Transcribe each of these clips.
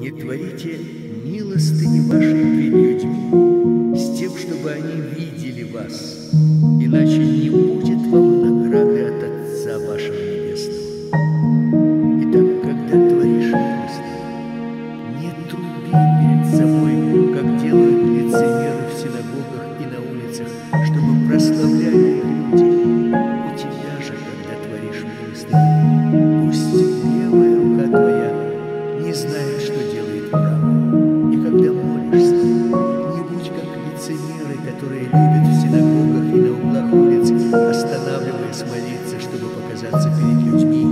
не творите милостыни вашей пред людьми, останавливаясь молиться, чтобы показаться перед людьми.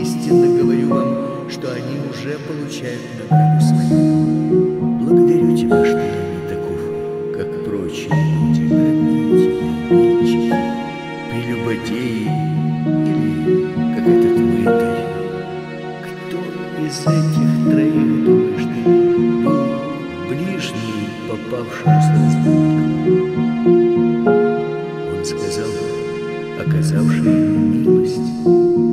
Истинно говорю вам, что они уже получают награду свою. Благодарю тебя, что я не таков, как прочие люди, грабители, прелюбодеи или как этот мытарь. Кто из этих троих, оказавший милость.